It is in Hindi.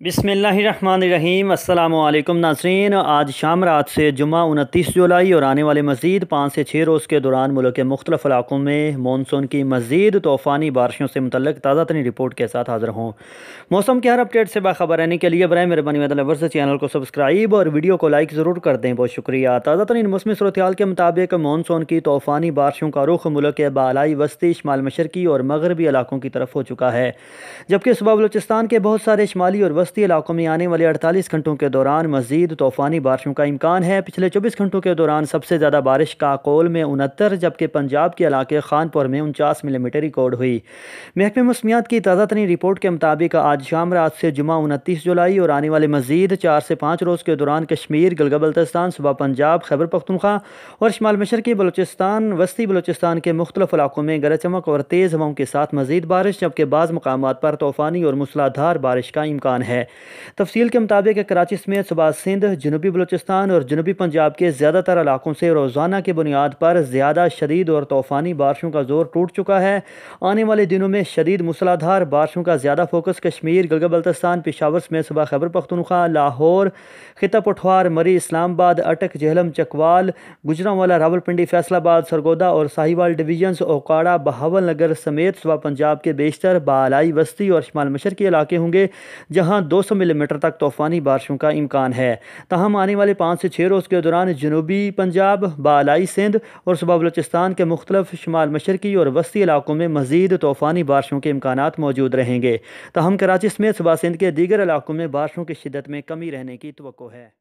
बिसमीम अल्लाम नासरीन। आज शाम रात से जुमा उनतीस जुलाई और आने वाले मज़ीद पाँच से छः रोज़ के दौरान मुल्क के मुख्तलिफ़ इलाकों में मानसून की मज़ीद तूफ़ानी बारिशों से मुतल ताज़ा तरीन रिपोर्ट के साथ हाज़िर हूँ। मौसम के हर अपडेट से बाखबर रहने के लिए बर मेहरबानी वर्ष चैनल को सब्सक्राइब और वीडियो को लाइक ज़रूर कर दें। बहुत शुक्रिया। ताज़ा तरीन मौसमी सूरत के मुताबिक मानसून की तूफ़ानी बारिशों का रुख मुल्क के बालाई वस्ती, शमाल मशरकी और मगरबी इलाकों की तरफ़ हो चुका है, जबकि सुबह बलोचिस्तान के बहुत सारे शमाली और वस्ती इलाकों में आने वाले अड़तालीस घंटों के दौरान मजीद तूफ़ानी बारिशों का इम्कान है। पिछले चौबीस घंटों के दौरान सबसे ज़्यादा बारिश काकोल में उनहत्तर, जबकि पंजाब के इलाके खानपुर में उनचास मिलीमीटर रिकॉर्ड हुई। महकमे मौसमियात की ताज़ा तरीन रिपोर्ट के मुताबिक आज शाम रात से जुमा उनतीस जुलाई और आने वाले मजीद चार से पाँच रोज़ के दौरान कश्मीर गलगा बल्तिस्तान सुबह पंजाब, खैबर पख्तनख्वा और शमाल मशरकी बलोचिस्तान, वस्ती बलोचिस्तान के मुख्तलिफ़ इलाकों में गरज चमक और तेज़ हवाओं के साथ मजीद बारिश, जबकि बाज़ मकाम पर तूफ़ानी और मूसलाधार बारिश का इम्कान है। तफसील के मुताबिक कराची समेत सुबह सिंध, जनूबी बलोचिस्तान और जनूबी पंजाब के ज़्यादातर इलाकों से रोज़ाना की बुनियाद पर ज़्यादा शदीद और तूफ़ानी बारिशों का ज़ोर टूट चुका है। आने वाले दिनों में शदीद मूसलाधार बारिशों का ज़्यादा फोकस कश्मीर गलगा बल्तिस्तान पिशावर समेत सुबह खैबर पख्तनख्वा, लाहौर खिता पठवार मरी, इस्लामाबाद, अटक, जहलम, चकवाल, गुजरावाला, रावलपिंडी, फैसलाबाद, सरगोदा और साहिवाल डिवीज़न ओकाड़ा बहावल नगर समेत सुबह पंजाब के बेशतर बालाई, वस्ती और शमाल मशर के इलाके होंगे, जहाँ दो सौ मिलीमीटर तक तूफ़ानी बारिशों का इम्कान है। तहम आने वाले पाँच से छः रोज़ के दौरान जनूबी, पंजाब, बालाई, सिंध और सुबह बलोचिस्तान के मुख्तलिफ़ शुमाल मशरकी और वस्ती इलाकों में मजीद तूफ़ानी बारिशों के इम्कान मौजूद रहेंगे। तहम कराची समेत सुबह सिंध के दीगर इलाकों में बारिशों की शिदत में कमी रहने की तो है।